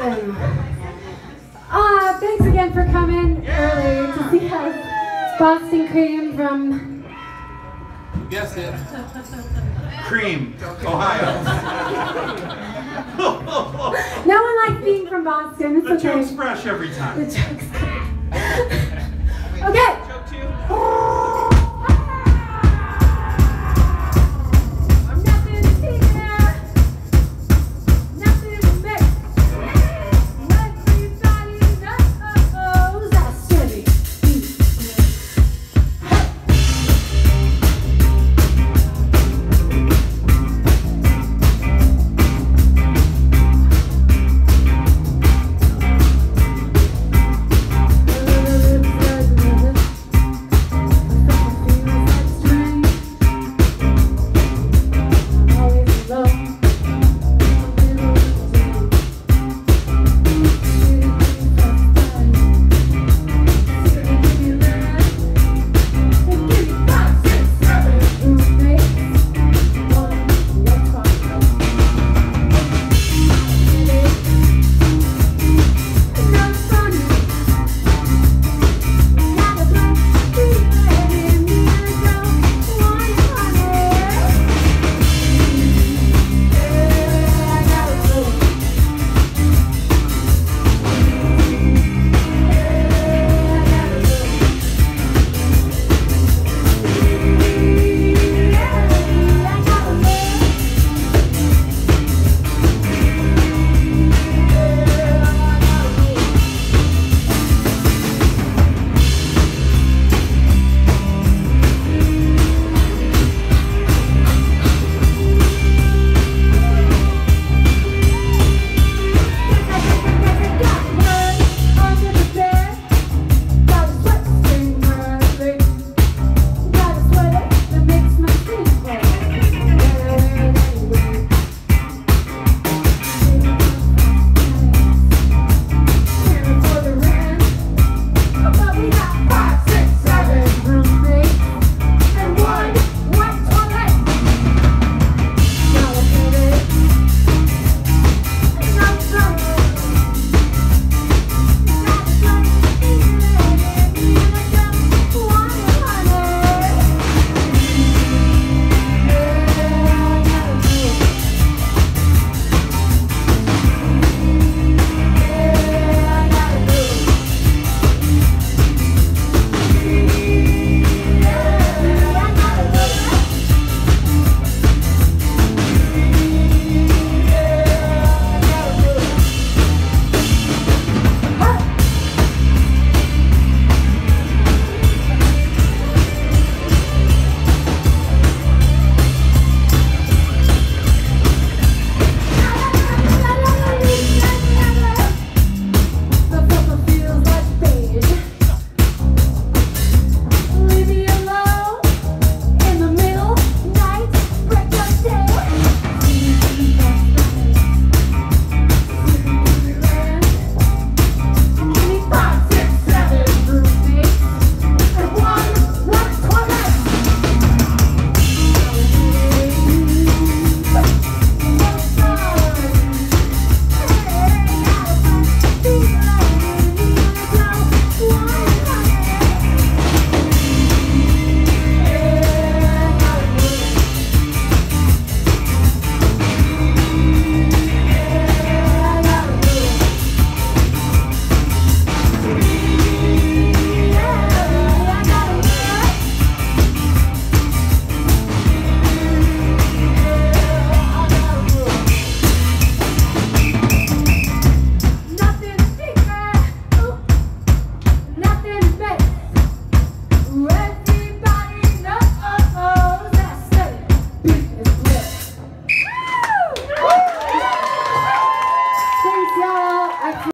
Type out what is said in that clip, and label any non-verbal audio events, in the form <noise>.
Um, ah, uh, thanks again for coming early to see us. Boston Cream from. Guess it. Cream, Ohio. No one likes being from Boston. It's the okay. joke's fresh every The time. joke's <laughs>